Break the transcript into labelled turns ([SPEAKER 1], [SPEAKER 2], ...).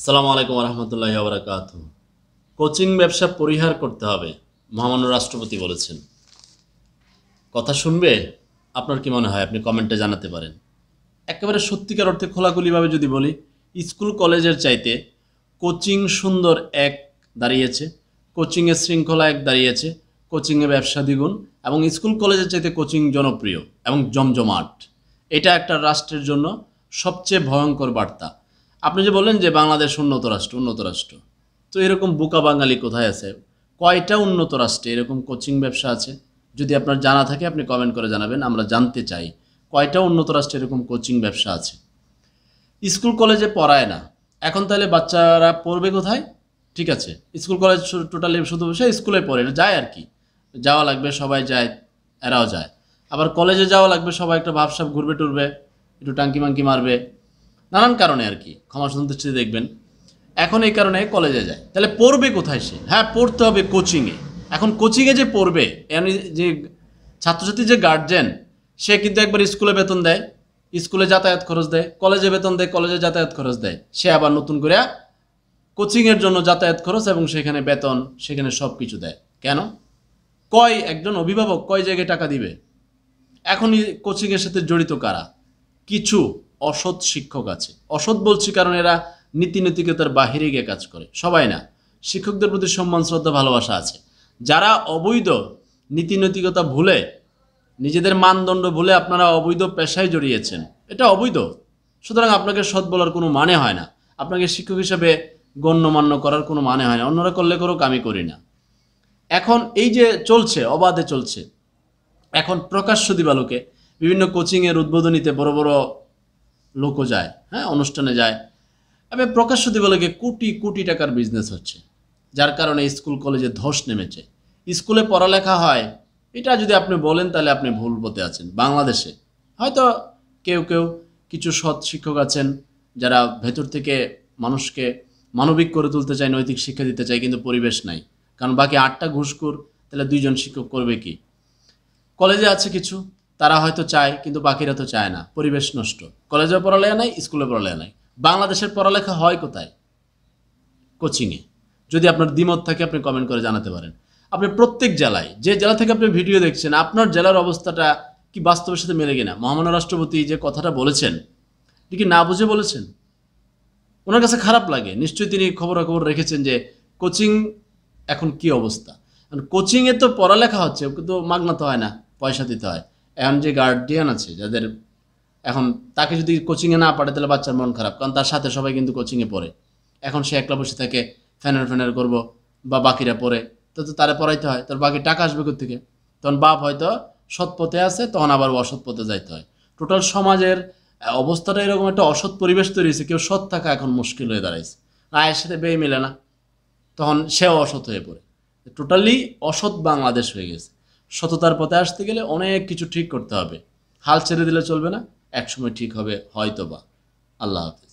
[SPEAKER 1] আসসালামু আলাইকুম রহমতুল্লাহ আবরাকাত কোচিং ব্যবসা পরিহার করতে হবে, মহামান্য রাষ্ট্রপতি বলেছেন। কথা শুনবে? আপনার কি মনে হয়? আপনি কমেন্টে জানাতে পারেন। একেবারে সত্যিকার অর্থে খোলাখুলিভাবে যদি বলি, স্কুল কলেজের চাইতে কোচিং সুন্দর এক দাঁড়িয়েছে কোচিংয়ের শৃঙ্খলা এক দাঁড়িয়েছে কোচিংয়ে ব্যবসা দ্বিগুণ, এবং স্কুল কলেজের চাইতে কোচিং জনপ্রিয় এবং জমজমাট। এটা একটা রাষ্ট্রের জন্য সবচেয়ে ভয়ঙ্কর বার্তা। আপনি যে বললেন যে বাংলাদেশ উন্নত রাষ্ট্র উন্নত রাষ্ট্র, তো এরকম বোকা বাঙালি কোথায় আছে? কয়টা উন্নত রাষ্ট্রে এরকম কোচিং ব্যবসা আছে? যদি আপনার জানা থাকে, আপনি কমেন্ট করে জানাবেন, আমরা জানতে চাই কয়টা উন্নত রাষ্ট্রে এরকম কোচিং ব্যবসা আছে। স্কুল কলেজে পড়ায় না। এখন তাহলে বাচ্চারা পড়বে কোথায়? ঠিক আছে, স্কুল কলেজ টোটালি শুধু সে স্কুলে পড়ে যায় আর কি। যাওয়া লাগবে, সবাই যায়, এরাও যায়। আবার কলেজে যাওয়া লাগবে, সবাই একটা ভাবসাব ঘুরবে টুরবে, একটু টাঙ্কি মাঙ্কি মারবে। নানান কারণে আর কি। ক্ষমা সন্তুষ্টি দেখবেন। এখন এই কারণে কলেজে যায়। তাহলে পড়বে কোথায় সে? হ্যাঁ পড়তে হবে কোচিংয়ে এখন কোচিংয়ে যে পড়বে, এমনি যে ছাত্রছাত্রী যে গার্জেন সে কিন্তু একবার স্কুলে বেতন দেয়। স্কুলে যাতায়াত খরচ দেয়। কলেজে বেতন দেয় কলেজে যাতায়াত খরচ দেয়। সে আবার নতুন করে কোচিংয়ের জন্য যাতায়াত খরচ এবং সেখানে বেতন, সেখানে সব কিছু দেয়। কেন? কয় একজন অভিভাবক কয় জায়গায় টাকা দিবে? এখনই কোচিংয়ের সাথে জড়িত কারা? কিছু। অসৎ শিক্ষক আছে। অসৎ বলছি কারণ এরা নীতি নৈতিকতার বাহিরে গিয়ে কাজ করে। সবাই না, শিক্ষকদের প্রতি সম্মান, শ্রদ্ধা, ভালোবাসা আছে। যারা অবৈধ নীতি নৈতিকতা ভুলে, নিজেদের মানদণ্ড ভুলে আপনারা অবৈধ পেশায় জড়িয়েছেন, এটা অবৈধ। সুতরাং আপনাকে সৎ বলার কোনো মানে হয় না। আপনাকে শিক্ষক হিসেবে গণ্যমান্য করার কোনো মানে হয় না। অন্যরা করলে করুক, আমি করি না। এখন এই যে চলছে, অবাধে চলছে, এখন প্রকাশ্য দিবালোকে বিভিন্ন কোচিংয়ের উদ্বোধনীতে বড় বড় লোকও যায় হ্যাঁ অনুষ্ঠানে যায়। এবার প্রকাশ্য দিবালোকে কোটি কোটি টাকার বিজনেস হচ্ছে, যার কারণে স্কুল কলেজে ধস নেমেছে। স্কুলে পড়ালেখা হয়, এটা যদি আপনি বলেন তাহলে আপনি ভুল পথে আছেন। বাংলাদেশে হয়তো কেউ কেউ কিছু সৎ শিক্ষক আছেন, যারা ভেতর থেকে মানুষকে মানবিক করে তুলতে চায়, নৈতিক শিক্ষা দিতে চায়, কিন্তু পরিবেশ নাই। কারণ বাকি আটটা ঘুষখোর, তাহলে দুইজন শিক্ষক করবে কি? কলেজে আছে কিছু তারা হয়তো চায়, কিন্তু বাকিরা তো চায় না। পরিবেশ নষ্ট। কলেজে পড়ালেখা নাই স্কুলে পড়ালেখা নাই। বাংলাদেশের পড়ালেখা হয় কোথায়? কোচিংয়ে। যদি আপনার দ্বিমত থাকে, আপনি কমেন্ট করে জানাতে পারেন। আপনি প্রত্যেক জেলায়, যে জেলা থেকে আপনি ভিডিও দেখছেন, আপনার জেলার অবস্থাটা কি বাস্তবের সাথে মেলে কিনা? মহামান্য রাষ্ট্রপতি যে কথাটা বলেছেন, এটা কি না বুঝে বলেছেন? ওনার কাছে খারাপ লাগে। নিশ্চয়ই তিনি খবরাখবর রেখেছেন যে কোচিং এখন কি অবস্থা? কোচিংয়ে তো পড়ালেখা হচ্ছে, কিন্তু মাগনা তো হয় না, পয়সা দিতে হয়। এখন যে গার্ডিয়ান আছে, যাদের এখন তাকে যদি কোচিংয়ে না পাঠায় তাহলে বাচ্চার মন খারাপ, কারণ তার সাথে সবাই কিন্তু কোচিংয়ে পড়ে। এখন সে একলা বসে থাকে, ফ্যানের ফ্যানের করব বা বাকিরা পড়ে, তো তো তারা পড়াইতে হয়, তোর বাকি টাকা আসবে থেকে তখন বাপ হয়তো সৎ পথে আছে, তখন আবার অসৎ পথে যাইতে হয়। টোটাল সমাজের অবস্থাটা এরকম একটা অসৎ পরিবেশ তৈরি হয়েছে, কেউ সৎ থাকা এখন মুশকিল হয়ে দাঁড়াইছে। আয়ের সাথে বেয়ে মিলে না, তখন সেও অসৎ হয়ে পড়ে। টোটালি অসৎ বাংলাদেশ হয়ে গেছে। সততার পথে আসতে গেলে অনেক কিছু ঠিক করতে হবে। হাল ছেড়ে দিলে চলবে না, একসময় ঠিক হবে হয়তো বা আল্লাহ হাফিজ।